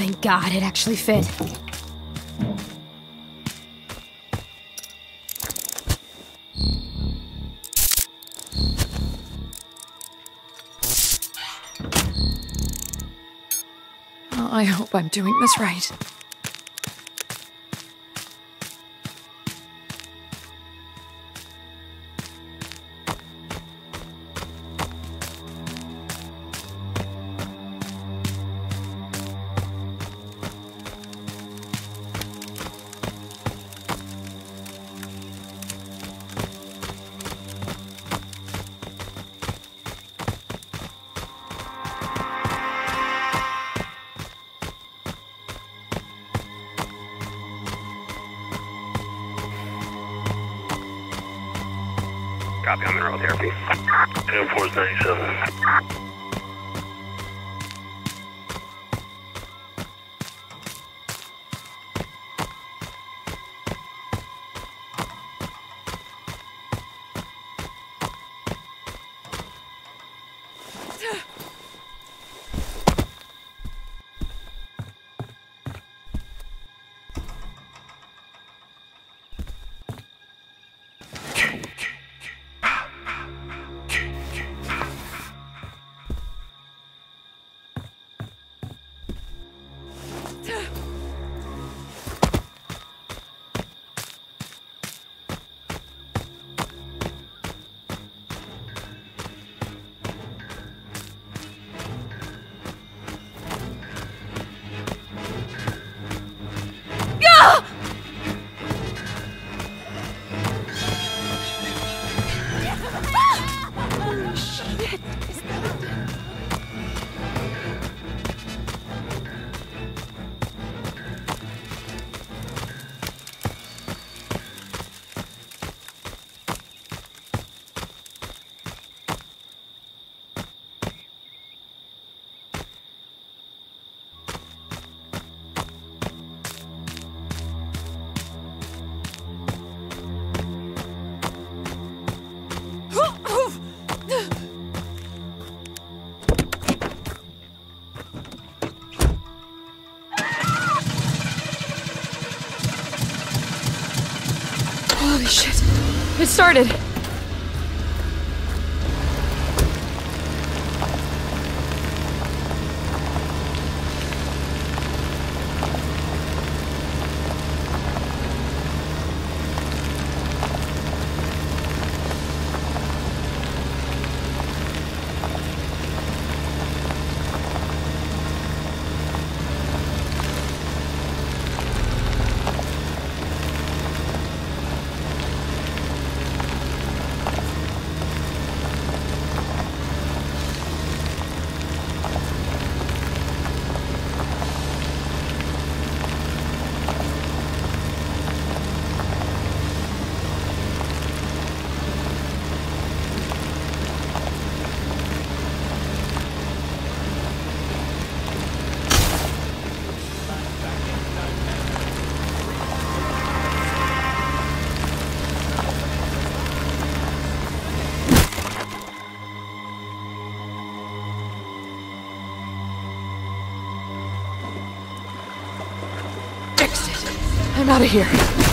Thank God it actually fit. I hope I'm doing this right. Copy, I'm in road therapy. Air Force 97. Holy shit. It started. I'm out of here.